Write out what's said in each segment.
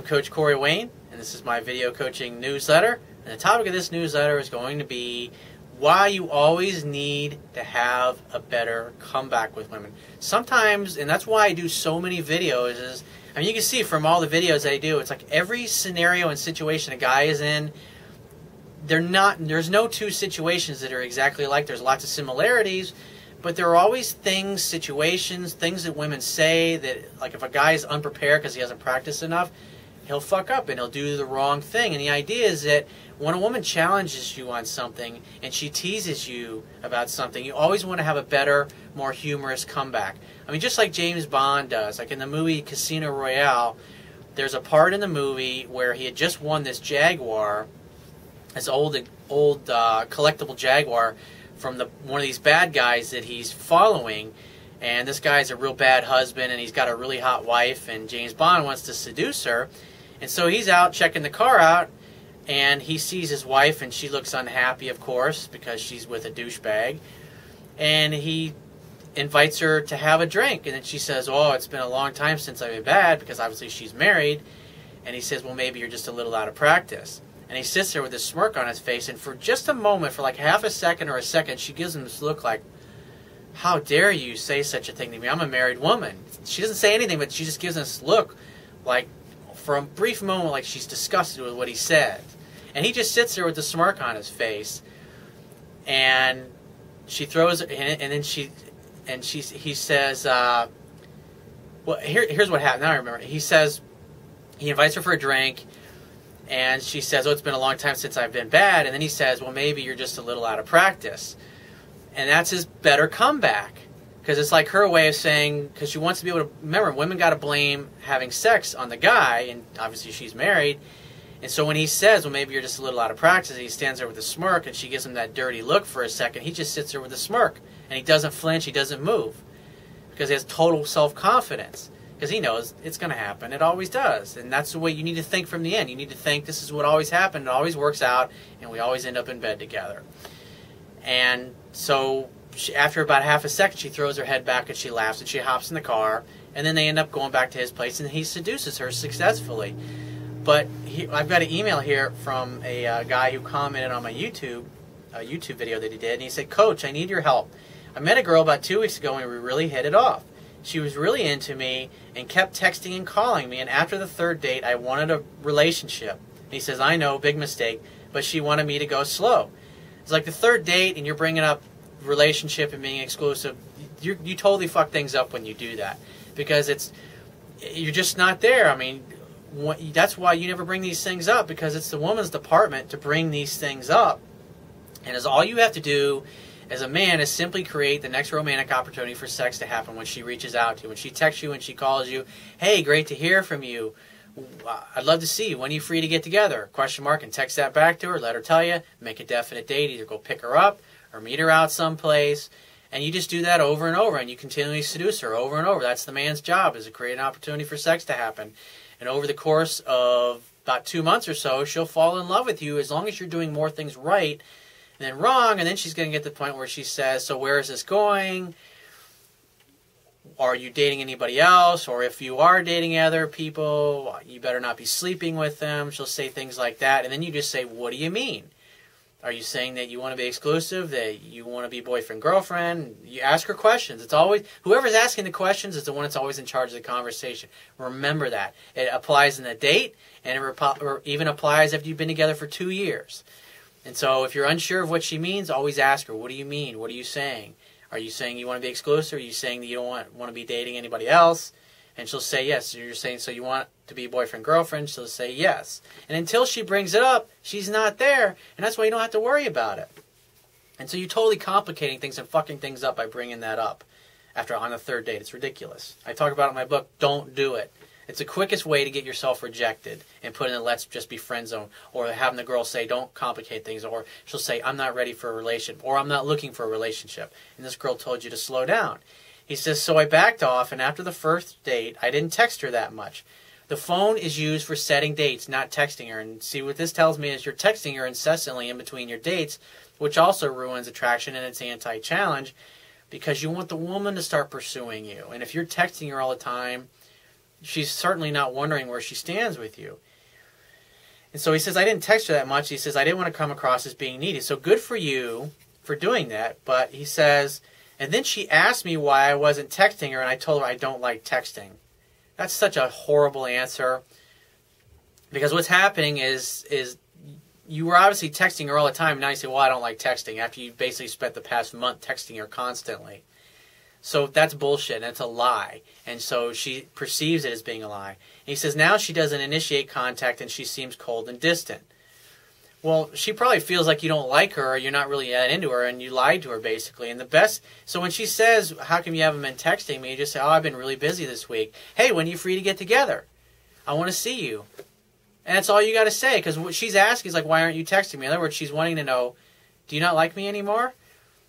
I'm Coach Corey Wayne, and this is my video coaching newsletter. And the topic of this newsletter is going to be why you always need to have a better comeback with women. Sometimes, and that's why I do so many videos, is I mean, you can see from all the videos I do, it's like every scenario and situation a guy is in, they're not, there's no two situations that are exactly alike. There's lots of similarities, but there are always things, situations, things that women say that, like if a guy is unprepared because he hasn't practiced enough, he'll fuck up and he'll do the wrong thing. And the idea is that when a woman challenges you on something and she teases you about something, you always want to have a better, more humorous comeback. I mean, just like James Bond does. Like in the movie Casino Royale, there's a part in the movie where he had just won this Jaguar, this old, old uh, collectible Jaguar from the one of these bad guys that he's following. And this guy's a real bad husband, and he's got a really hot wife, and James Bond wants to seduce her. And so he's out checking the car out, and he sees his wife, and she looks unhappy, of course, because she's with a douchebag. And he invites her to have a drink, and then she says, "Oh, it's been a long time since I've been bad," because obviously she's married. And he says, "Well, maybe you're just a little out of practice." And he sits there with this smirk on his face, and for just a moment, for like half a second or a second, she gives him this look like, How dare you say such a thing to me? I'm a married woman. She doesn't say anything, but she just gives him this look like, for a brief moment, like she's disgusted with what he said. And he just sits there with the smirk on his face, and she throws, and, and then she, and she, he says, uh, well, here, here's what happened. Now I remember. He says, he invites her for a drink and she says, Oh, it's been a long time since I've been bad. And then he says, Well, maybe you're just a little out of practice. And that's his better comeback. Because it's like her way of saying, because she wants to be able to, remember, women got to blame having sex on the guy, and obviously she's married. And so when he says, Well, maybe you're just a little out of practice, he stands there with a smirk, and she gives him that dirty look for a second. He just sits there with a smirk, and he doesn't flinch, he doesn't move. Because he has total self confidence because he knows it's going to happen. It always does, and that's the way you need to think from the end. You need to think this is what always happened. It always works out, and we always end up in bed together. And so, she, after about half a second, she throws her head back and she laughs and she hops in the car, and then they end up going back to his place, and he seduces her successfully. But he, I've got an email here from a uh, guy who commented on my YouTube, a YouTube video that he did, and he said, "Coach, I need your help. I met a girl about two weeks ago, and we really hit it off." She was really into me and kept texting and calling me. And after the third date, I wanted a relationship. And he says, I know, big mistake, but she wanted me to go slow. It's like the third date, and you're bringing up relationship and being exclusive. You you totally fuck things up when you do that because it's you're just not there. I mean, what, that's why you never bring these things up because it's the woman's department to bring these things up, and as all you have to do as a man is simply create the next romantic opportunity for sex to happen when she reaches out to you, when she texts you, when she calls you. Hey, great to hear from you. I'd love to see you. When are you free to get together? Question mark and text that back to her. Let her tell you. Make a definite date. Either go pick her up or meet her out someplace. And you just do that over and over, and you continually seduce her over and over. That's the man's job is to create an opportunity for sex to happen. And over the course of about two months or so, she'll fall in love with you as long as you're doing more things right than wrong, and then she's going to get to the point where she says, "So where is this going? Are you dating anybody else? Or if you are dating other people, you better not be sleeping with them." She'll say things like that, and then you just say, "What do you mean?" Are you saying that you want to be exclusive? That you want to be boyfriend girlfriend? You ask her questions. It's always whoever's asking the questions is the one that's always in charge of the conversation. Remember that it applies in a date, and it even applies if you've been together for two years. And so if you're unsure of what she means, always ask her, what do you mean? What are you saying? Are you saying you want to be exclusive? Are you saying that you don't want, want to be dating anybody else? And she'll say yes. So you're saying, so you want to be boyfriend, girlfriend? She'll say yes. And until she brings it up, she's not there. And that's why you don't have to worry about it. And so you're totally complicating things and fucking things up by bringing that up after on the third date. It's ridiculous. I talk about it in my book. Don't do it. It's the quickest way to get yourself rejected and put in a let's just be friend zone, or having the girl say, don't complicate things, or she'll say, I'm not ready for a relationship, or I'm not looking for a relationship. And this girl told you to slow down. He says, so I backed off, and after the first date, I didn't text her that much. The phone is used for setting dates, not texting her. And see, what this tells me is you're texting her incessantly in between your dates, which also ruins attraction and it's anti challenge because you want the woman to start pursuing you. And if you're texting her all the time, she's certainly not wondering where she stands with you. And so he says, I didn't text her that much. He says, I didn't want to come across as being needy. So good for you for doing that. But he says, and then she asked me why I wasn't texting her, and I told her I don't like texting. That's such a horrible answer. Because what's happening is is you were obviously texting her all the time. Now you say, "Well, I don't like texting." After you basically spent the past month texting her constantly, so that's bullshit. And it's a lie, and so she perceives it as being a lie. And he says now she doesn't initiate contact, and she seems cold and distant. Well, she probably feels like you don't like her, or you're not really that into her, and you lied to her basically. And the best, so when she says, "How come you haven't been texting me?" You just say, "Oh, I've been really busy this week." Hey, when are you free to get together? I want to see you. And that's all you got to say because what she's asking is like, why aren't you texting me? In other words, she's wanting to know, do you not like me anymore?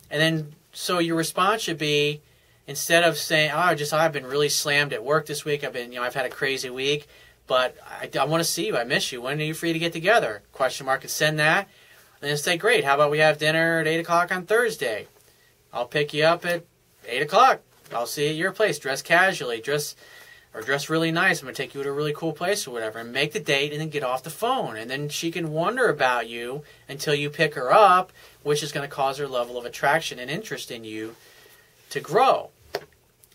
And then, so your response should be, instead of saying, oh, just oh, I've been really slammed at work this week. I've been, you know, I've had a crazy week, but I, I want to see you. I miss you. When are you free to get together? Question mark. And send that. And then say, great. How about we have dinner at eight o'clock on Thursday? I'll pick you up at eight o'clock. I'll see you at your place. Dress casually. Dress or dress really nice. I'm going to take you to a really cool place or whatever. And make the date and then get off the phone. And then she can wonder about you until you pick her up, which is going to cause her level of attraction and interest in you to grow.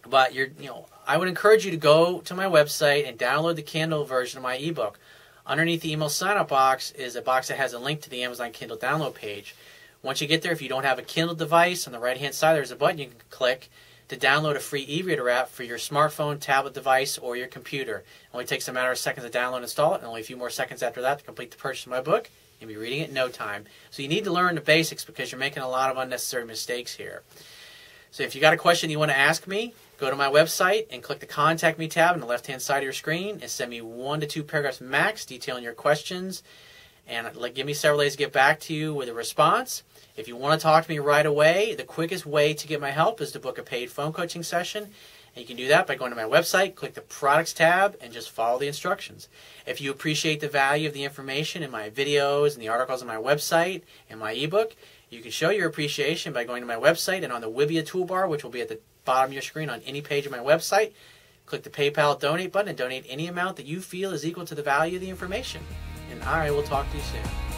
But you're, you know, I would encourage you to go to my website and download the Kindle version of my ebook. Underneath the email sign up box is a box that has a link to the Amazon Kindle download page. Once you get there, if you don't have a Kindle device, on the right hand side there's a button you can click to download a free e-reader app for your smartphone, tablet device, or your computer. It only takes a matter of seconds to download and install it, and only a few more seconds after that to complete the purchase of my book. You'll be reading it in no time. So you need to learn the basics because you're making a lot of unnecessary mistakes here. So if you got a question you want to ask me, go to my website and click the Contact Me tab on the left-hand side of your screen and send me one to two paragraphs max detailing your questions and give me several days to get back to you with a response. If you want to talk to me right away, the quickest way to get my help is to book a paid phone coaching session. And you can do that by going to my website, click the products tab, and just follow the instructions. If you appreciate the value of the information in my videos and the articles on my website and my ebook, you can show your appreciation by going to my website and on the Wibiya toolbar, which will be at the bottom of your screen on any page of my website, click the PayPal donate button and donate any amount that you feel is equal to the value of the information. And I will talk to you soon.